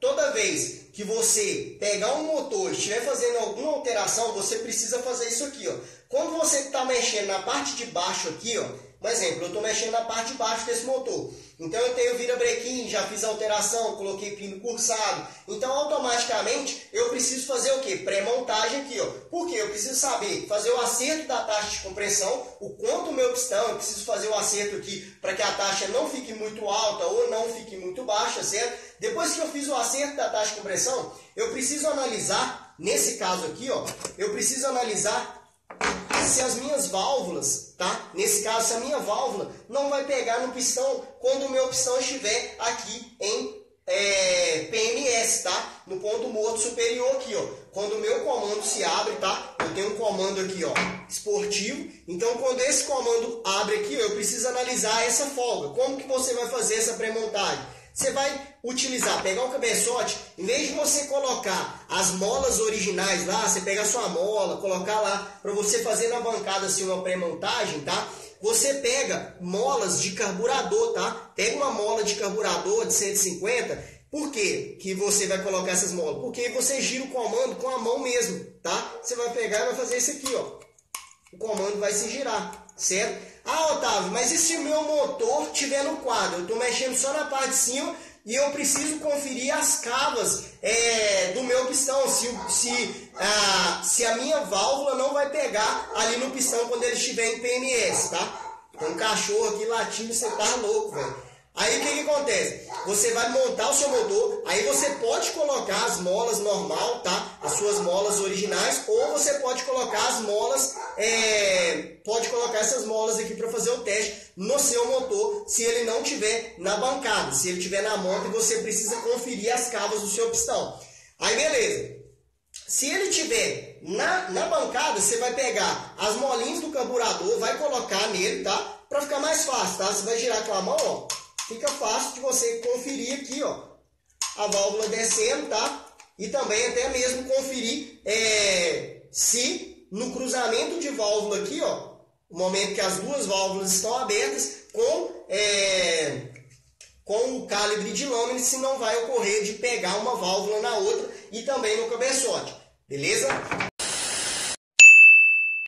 Toda vez que você pegar um motor e estiver fazendo alguma alteração, você precisa fazer isso aqui, ó. Quando você está mexendo na parte de baixo aqui, ó, por exemplo, eu estou mexendo na parte de baixo desse motor. Então eu tenho vira-brequim, já fiz alteração, coloquei pino cursado. Então automaticamente eu preciso fazer o que? Pré-montagem aqui. Ó. Por quê? Eu preciso saber fazer o acerto da taxa de compressão, o quanto o meu pistão, eu preciso fazer o acerto aqui para que a taxa não fique muito alta ou não fique muito baixa, certo? Depois que eu fiz o acerto da taxa de compressão, eu preciso analisar, nesse caso aqui, ó, eu preciso analisar se as minhas válvulas, tá? Nesse caso, se a minha válvula não vai pegar no pistão quando o meu pistão estiver aqui em é, PMS, tá? No ponto morto superior aqui, ó. Quando o meu comando se abre, tá? Eu tenho um comando aqui, ó, esportivo. Então, quando esse comando abre aqui, eu preciso analisar essa folga. Como que você vai fazer essa pré-montagem? Você vai utilizar, pegar o cabeçote, em vez de você colocar as molas originais lá, você pega a sua mola, colocar lá para você fazer na bancada assim uma pré-montagem, tá? Você pega molas de carburador, tá? Pega uma mola de carburador de 150. Por quê que você vai colocar essas molas? Porque você gira o comando com a mão mesmo, tá? Você vai pegar e vai fazer isso aqui, ó. O comando vai se girar, certo? Ah, Otávio, mas e se o meu motor estiver no quadro? Eu estou mexendo só na parte de cima e eu preciso conferir as cavas é, do meu pistão, se, se, ah, se a minha válvula não vai pegar ali no pistão quando ele estiver em PMS, tá? Tem um cachorro aqui latindo, você tá louco, velho. Aí o que, que acontece? Você vai montar o seu motor, aí você pode colocar as molas normal, tá? As suas molas originais, ou você pode colocar as molas, é, pode colocar essas molas aqui para fazer o teste no seu motor, se ele não tiver na bancada, se ele tiver na monta e você precisa conferir as cavas do seu pistão. Aí beleza. Se ele tiver na, na bancada, você vai pegar as molinhas do carburador, vai colocar nele, tá? Para ficar mais fácil, tá? Você vai girar com a mão, ó fica fácil de você conferir aqui, ó, a válvula descendo, tá? E também até mesmo conferir é, se no cruzamento de válvula aqui, ó, o momento que as duas válvulas estão abertas, com, é, com o calibre de lâmina, se não vai ocorrer de pegar uma válvula na outra e também no cabeçote, beleza?